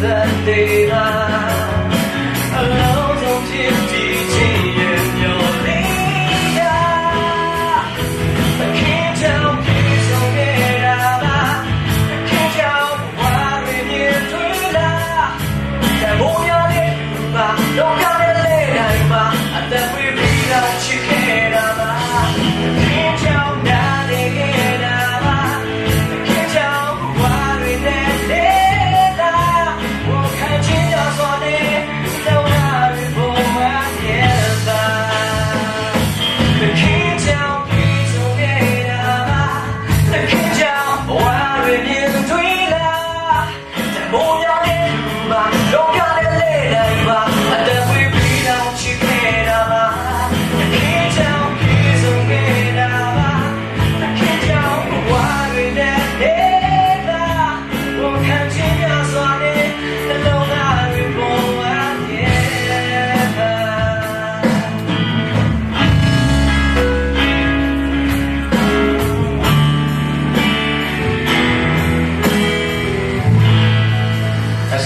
The Saturday. 不要脸。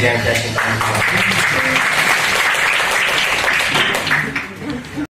Herzlichen Dank.